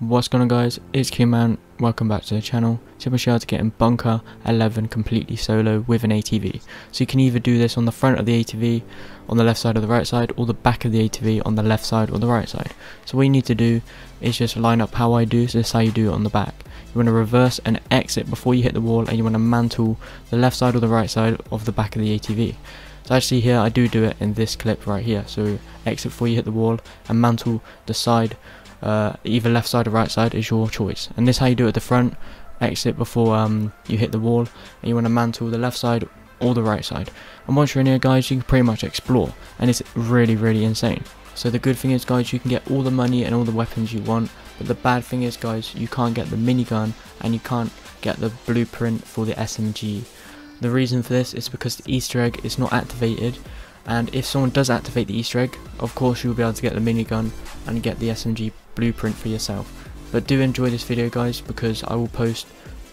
What's going on guys, it's Kingman, welcome back to the channel. Today I'm showing to get in Bunker 11 completely solo with an ATV. So you can either do this on the front of the ATV, on the left side or the right side, or the back of the ATV on the left side or the right side. So what you need to do is just line up how I do, so this is how you do it on the back. You want to reverse and exit before you hit the wall and you want to mantle the left side or the right side of the back of the ATV. So actually here I do do it in this clip right here. So exit before you hit the wall and mantle the side uh, either left side or right side is your choice. And this is how you do it at the front exit before um, you hit the wall and you want to mantle the left side or the right side. And once you're in here guys you can pretty much explore and it's really really insane. So the good thing is guys you can get all the money and all the weapons you want but the bad thing is guys you can't get the minigun and you can't get the blueprint for the SMG the reason for this is because the easter egg is not activated and if someone does activate the easter egg of course you'll be able to get the minigun and get the SMG blueprint for yourself. But do enjoy this video guys because I will post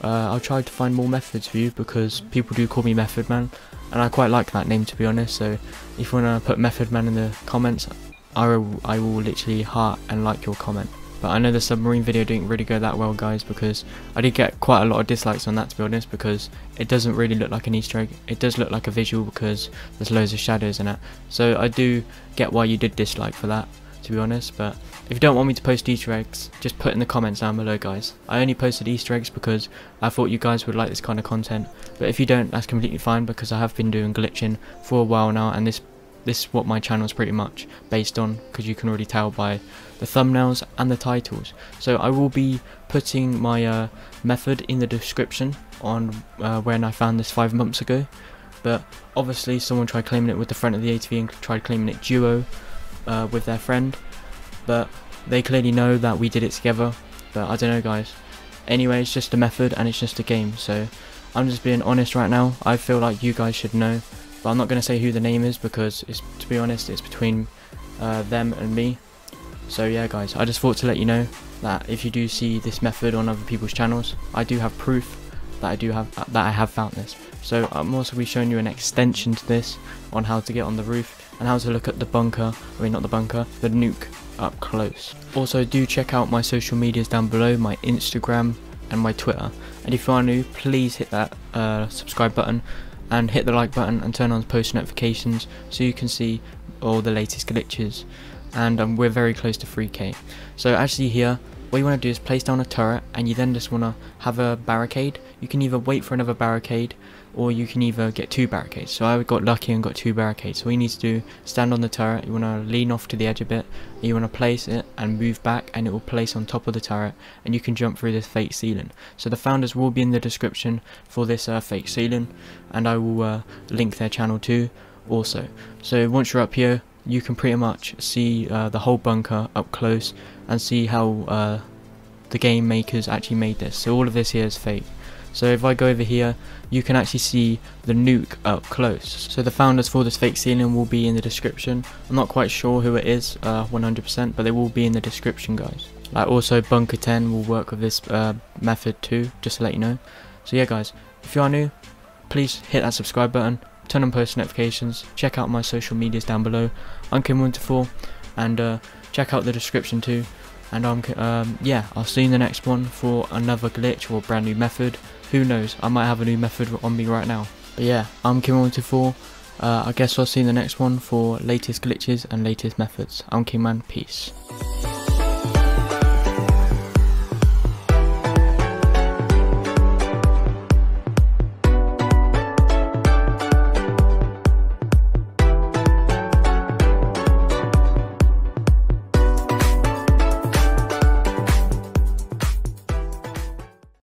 uh, I'll try to find more methods for you because people do call me method man and I quite like that name to be honest. So if you want to put method man in the comments I will, I will literally heart and like your comment but I know the submarine video didn't really go that well guys because I did get quite a lot of dislikes on that to be honest because it doesn't really look like an easter egg. It does look like a visual because there's loads of shadows in it. So I do get why you did dislike for that to be honest but if you don't want me to post easter eggs just put in the comments down below guys. I only posted easter eggs because I thought you guys would like this kind of content but if you don't that's completely fine because I have been doing glitching for a while now and this this is what my channel is pretty much based on because you can already tell by the thumbnails and the titles. So I will be putting my uh, method in the description on uh, when I found this five months ago. But obviously someone tried claiming it with the front of the ATV and tried claiming it duo uh, with their friend. But they clearly know that we did it together. But I don't know guys. Anyway it's just a method and it's just a game. So I'm just being honest right now. I feel like you guys should know but I'm not going to say who the name is because it's to be honest it's between uh, them and me. So yeah guys I just thought to let you know that if you do see this method on other people's channels I do have proof that I do have that I have found this. So I'm also be showing you an extension to this on how to get on the roof and how to look at the bunker I mean not the bunker the nuke up close. Also do check out my social medias down below my Instagram and my Twitter. And if you are new please hit that uh, subscribe button and hit the like button and turn on post notifications so you can see all the latest glitches. And um, we're very close to 3k so actually here what you want to do is place down a turret and you then just want to have a barricade you can either wait for another barricade or you can either get two barricades. So I got lucky and got two barricades. So what you need to do, stand on the turret, you want to lean off to the edge a bit, you want to place it and move back and it will place on top of the turret and you can jump through this fake ceiling. So the founders will be in the description for this uh, fake ceiling and I will uh, link their channel too also. So once you're up here, you can pretty much see uh, the whole bunker up close and see how uh, the game makers actually made this. So all of this here is fake. So if I go over here, you can actually see the nuke up close. So the founders for this fake ceiling will be in the description. I'm not quite sure who it is 100%, uh, but they will be in the description, guys. Like also Bunker 10 will work with this uh, method too, just to let you know. So yeah, guys, if you are new, please hit that subscribe button, turn on post notifications, check out my social medias down below. I'm Kim Winterfall, and uh, check out the description too. And I'm um, yeah, I'll see you in the next one for another glitch or brand new method. Who knows? I might have a new method on me right now. But yeah, I'm Kingman124. Uh, I guess I'll see you in the next one for latest glitches and latest methods. I'm Kingman. Peace.